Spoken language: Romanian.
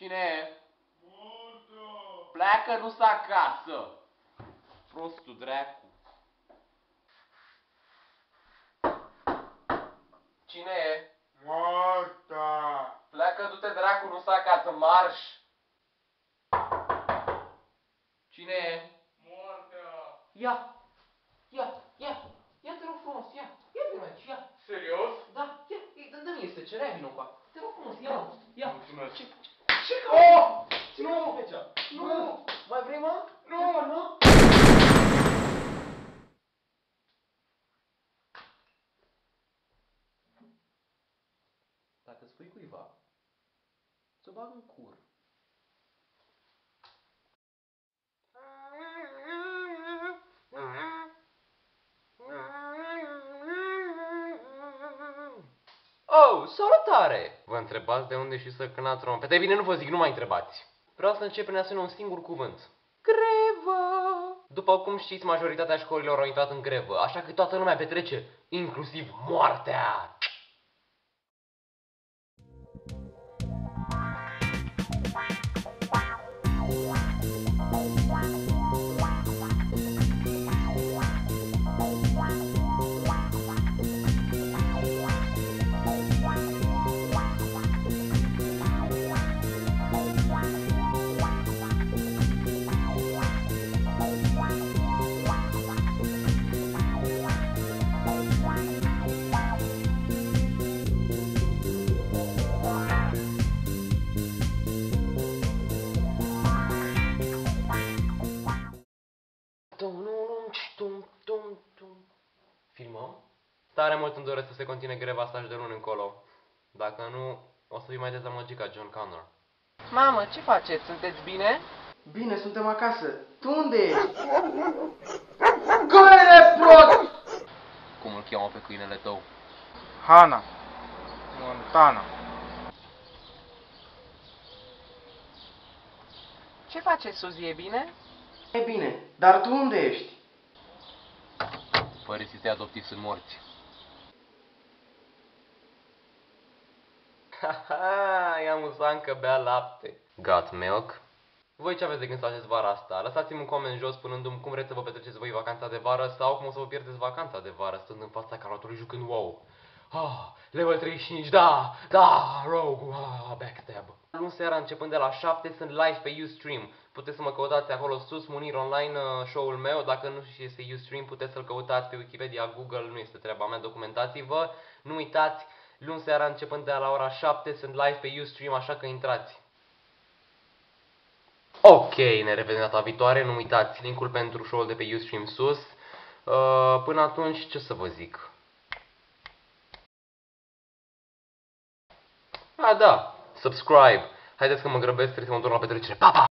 Cine e? Pleacă, nu s acasă. Prostul dracu. Cine e? Marta! Pleacă, du-te dracu, nu s acasă, marș. Cine e? Marta! Ia, ia, ia, ia te rog frumos, ia, ia vino aici, ia. Serios? Da, ia, ia dă-mi este, cerea vino cu Te rog frumos, ia, ia. Mulțumesc. Ce, ce, ce că? Oh! Nu! Aici. Nu! Mai vrei, mă? Nu! Ce, mă? Dacă spui cuiva, să bag în cur. Oh, salutare! Vă întrebați de unde și să cână trompete? Bine, nu vă zic, nu mai întrebați. Vreau să încep prin a spune un singur cuvânt. Grevă! După cum știți, majoritatea școlilor au intrat în grevă, așa că toată lumea petrece, inclusiv moartea. Filmăm? Tare mult îmi doresc să se continue greva asta și de luni încolo. Dacă nu, o să fiu mai dezamăgit ca John Connor. Mamă, ce faceți? Sunteți bine? Bine, suntem acasă. Tu unde ești? Câine prost! Cum îl cheamă pe câinele tău? Hana. Montana. Ce face Suzy, e bine? E bine, dar tu unde ești? Părinții tăi adoptivi sunt morți. Haha, e amuzant că bea lapte. Got milk? Voi ce aveți de gând să faceți vara asta? Lăsați-mi un coment jos spunându-mi cum vreți să vă petreceți voi vacanța de vară sau cum o să vă pierdeți vacanța de vară stând în fața calculatorului jucând WoW. Ah, level 35, da, da, rogue, ah, backstab. Luni seara începând de la 7 sunt live pe Ustream. Puteți să mă căutați acolo sus, Munir Online, uh, show-ul meu. Dacă nu știți ce este Ustream, puteți să-l căutați pe Wikipedia, Google, nu este treaba mea, documentați-vă. Nu uitați, luni seara începând de la ora 7 sunt live pe Ustream, așa că intrați. Ok, ne revedem data viitoare, nu uitați linkul pentru show-ul de pe Ustream sus. Uh, până atunci, ce să vă zic? Ah, da, subscribe. Haideți că mă grăbesc, trebuie să mă întorc la petrecere. Pa, pa!